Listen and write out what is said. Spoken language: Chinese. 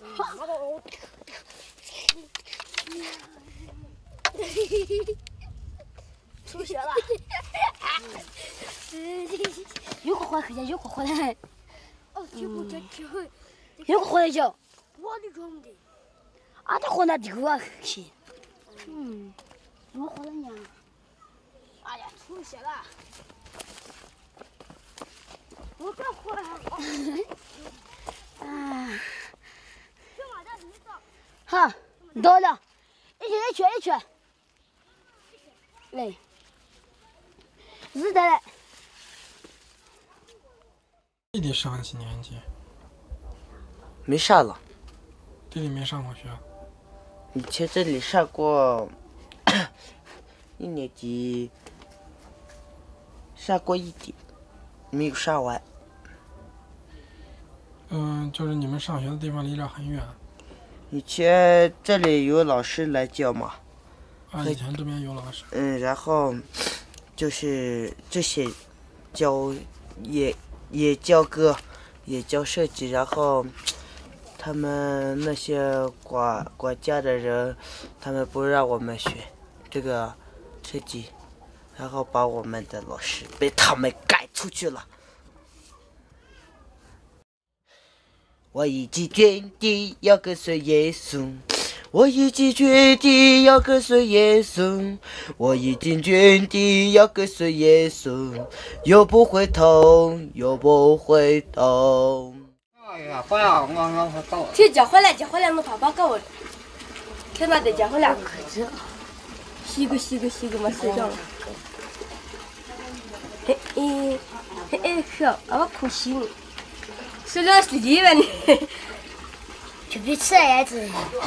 出血了。有个火回家，有个火来。哦，挺不这挺会。有个火来叫。我的装的。啊，这火那丢啊。嗯。怎么火了呢？哎呀，出血了。我这火了。啊。好，到了，一圈一圈一圈。来。是的。弟弟上几年级？没上了。弟弟没上过学。以前这里上过一年级，上过一点，没有上完。嗯，就是你们上学的地方离这很远。以前这里有老师来教嘛。啊，以前这边有老师。嗯，然后。就是这些教也也教歌，也教设计，然后他们那些管管家的人，他们不让我们学这个设计，然后把我们的老师被他们赶出去了。我已经决定要跟随耶稣。我已经决定要跟随耶稣，我已经决定要跟随耶稣，永不回头，永不回头。哎呀，回来，我我我到。去接回来，接回来，我爸爸给我，看那得接回来。洗个洗个洗个嘛，睡觉了。嘿嘿嘿嘿，小，我可惜，睡觉 सुन्नुहोस् नि घी भने बिच छ मिपो